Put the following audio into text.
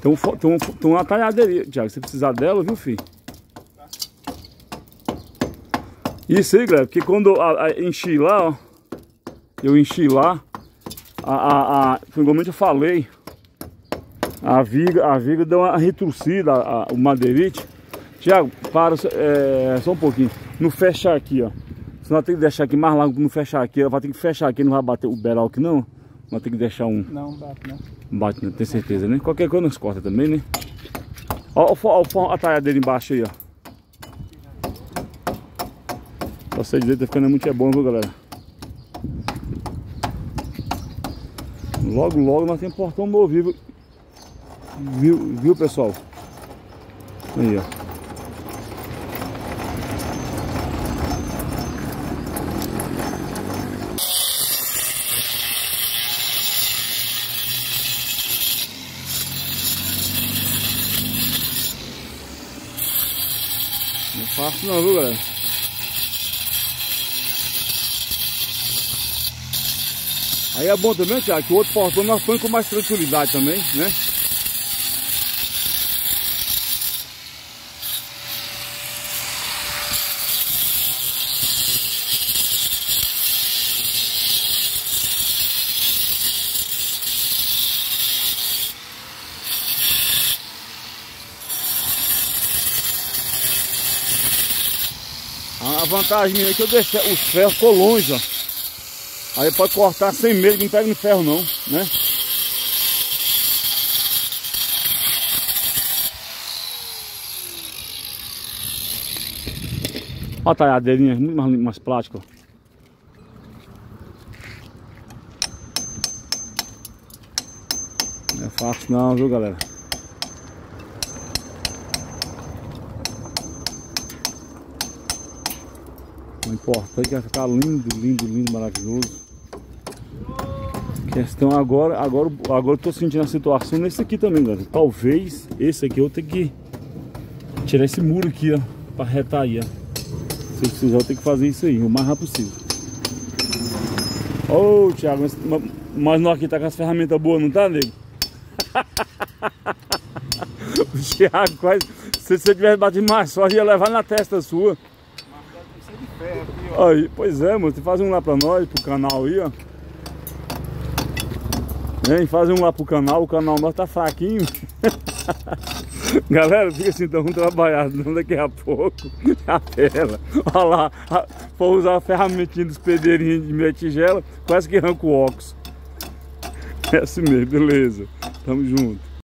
Tem, um, tem, um, tem uma talhadeira, Thiago. Se precisar dela, viu, filho? Isso aí, galera, porque quando a, a, enchi lá, ó, eu enchi lá, a, a, eu falei, a viga, a viga deu uma retorcida, a, o madeirite. Tiago, para é, só um pouquinho. Não fechar aqui, ó. Senão tem que deixar aqui mais largo, não fechar aqui. Ela vai ter que fechar aqui, não vai bater o beral aqui não. Vai ter que deixar um. Não, bate não. Bate não, tem certeza, né? Qualquer coisa nós corta também, né? Ó, ó, ó, a talhadeira embaixo aí, ó. Pra você dizer, tá ficando muito é bom, viu, galera? Logo, logo nós temos portão novo, viu? Viu, viu pessoal? Aí, ó. Não é fácil não, viu galera? Aí é bom também, Tiago, que o outro portão nós põe com mais tranquilidade também, né? A vantagem é que eu deixei os ferros ficou longe, ó. Aí pode cortar sem medo que não pega no ferro não, né? Olha a talhadeirinha, muito mais, mais plástico. Não é fácil não, viu galera? O importante é ficar lindo, lindo, lindo, maravilhoso. Questão agora, agora, agora eu tô sentindo a situação nesse aqui também, galera. Talvez esse aqui eu tenho que tirar esse muro aqui, ó, para retar aí, ó. Se precisar, eu tenho que fazer isso aí, o mais rápido possível. Ô, oh, Thiago, mas, mas nós aqui tá com as ferramentas boas, não tá, nego? o Thiago quase, se você tivesse batido mais só, ia levar na testa sua. Aí, pois é, mano, você faz um lá pra nós, pro canal aí, ó. Vem, faz um lá pro canal, o canal nosso tá fraquinho. Galera, fica assim, tão trabalhado, daqui a pouco a tela. Olha lá, for usar a ferramentinha dos pedreirinhos de meia tigela, quase que arranca o óculos. É assim mesmo, beleza. Tamo junto.